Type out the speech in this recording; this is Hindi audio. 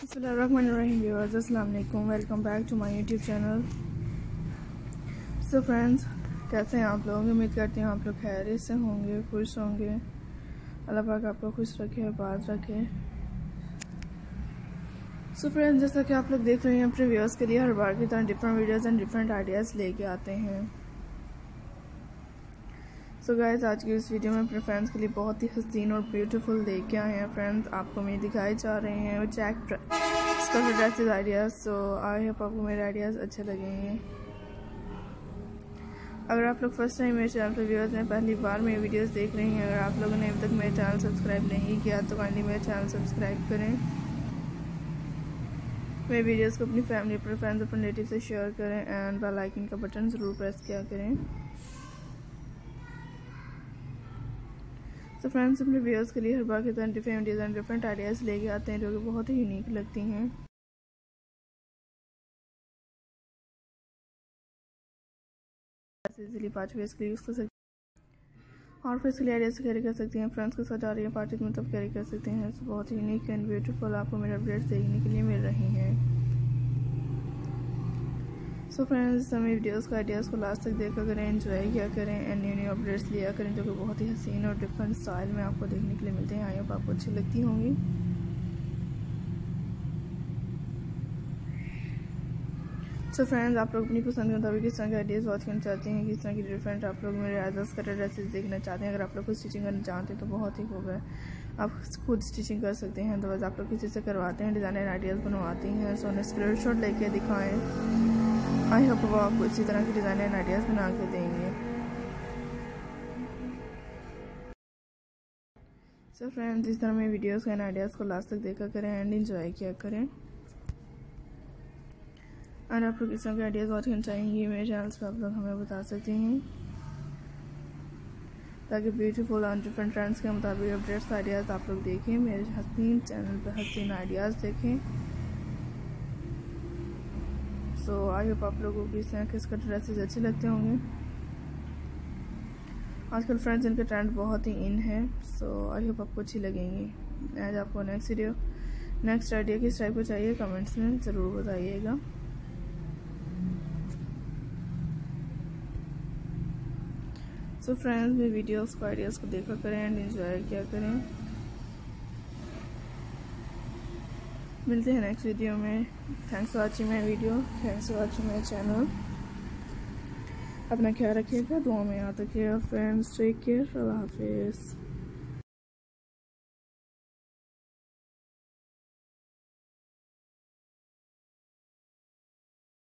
Bismillahirrahmanirrahim, viewers. Assalamu alaikum welcome back to my youtube channel. So, friends, कैसे हैं आप लोग? उम्मीद करती हूँ आप लोग खैरियत से होंगे, खुश होंगे। अल्लाह पाक आपको खुश रखे बात रखे। सो फ्रेंड्स जैसा कि आप लोग देख रहे हैं, अपने व्यूअर्स के लिए हर बार की तरह different videos and different ideas लेके आते हैं। सो so गाइज़ आज की इस वीडियो में अपने फ्रेंड्स के लिए बहुत ही हसीन और ब्यूटीफुल लेके आए हैं फ्रेंड्स आपको मेरे दिखाए जा रहे हैं check dresses ideas so I hope आपको मेरे आइडियाज़ अच्छे लगेंगे। अगर आप लोग फ़र्स्ट टाइम मेरे चैनल पर व्यूअर्स हैं, पहली बार मेरी वीडियोस देख रहे हैं, अगर आप लोगों ने अभी तक मेरे चैनल सब्सक्राइब नहीं किया तो काइंडली मेरे चैनल सब्सक्राइब करें। मेरे वीडियोस को अपनी फैमिली अपने फ्रेंड्स अपने रिलेटिव से शेयर करें एंड बेल आइकन का बटन ज़रूर प्रेस किया करें। तो फ्रेंड्स अपने व्यूअर्स के लिए हर बार की तरह डिफरेंट डिज़ाइन डिफरेंट आइडियाज़ लेके आते हैं जो कि बहुत ही यूनिक लगती हैं। इजीली पाँच फेस के लिए यूज़ कर सकते और फेस के लिए आइडियाज़ कैरी कर सकते हैं। फ्रेंड्स के साथ आ रही है पार्टी में, तब कैरी कर सकते हैं। बहुत ही यूनिक एंड ब्यूटीफुल आपको मेरे अपडेट्स देखने के लिए मिल रही हैं। सो फ्रेंड्स, हमें वीडियोस का आइडियाज़ को लास्ट तक देखा करें एंजॉय किया करें एंड न्यू न्यू अपडेट्स लिया करें, जो कि बहुत ही हसीन और डिफरेंट स्टाइल में आपको देखने के लिए मिलते हैं। आई होप आपको अच्छी लगती होंगी। सो फ्रेंड्स, आप लोग अपनी पसंद के मुताबिक किस तरह के आइडियाज़ वॉच करना चाहते हैं, किस तरह की डिफरेंट आप लोग मेरे आजाज कटर ड्रेसेस देखना चाहते हैं। अगर आप लोग खुद स्टिचिंग करना चाहते हैं तो बहुत ही खूब है। आप खुद स्टिचिंग कर सकते हैं तो बस आप लोग किसी से करवाते हैं डिज़ाइन आइडियाज़ बनवाती हैं। सो उन्हें स्क्रीन शॉट लेके दिखाएँ। आई होप वो आपको इसी तरह की डिज़ाइन एंड आइडियाज़ बना के देंगे। सो फ्रेंड्स इस तरह में वीडियोस एंड आइडियाज़ को लास्ट तक देखा करें एंड इंजॉय किया करें। और आप लोग इस तरह के आइडियाज़ वॉच करना चाहेंगे, मेरे चैनल्स पर आप लोग हमें बता सकते हैं। ताकि ब्यूटीफुल और डिफरेंट ट्रेंड्स के मुताबिक अपडेट्स आइडियाज़ आप लोग देखें, मेरे हसीन चैनल पर हसीन आइडियाज़ देखें। सो आई होप आप लोगों को इस तरह के इसका ड्रेसेस अच्छे लगते होंगे। आजकल फ्रेंड्स इनके ट्रेंड बहुत ही इन है सो आई होप आपको अच्छी लगेंगी। आज आपको नेक्स्ट वीडियो नेक्स्ट आइडिया किस टाइप को चाहिए कमेंट्स में ज़रूर बताइएगा। सो फ्रेंड्स मेरे वीडियोस को आइडियाज़ को देखा करें एंड एंजॉय किया करें। मिलते हैं नेक्स्ट वीडियो में। Thanks for watching my video thanks for watching my channel अपना ख्याल रखिएगा दुआ में याद रखिएगा। फ्रेंड्स टेक केयर अल्लाह हाफिज़।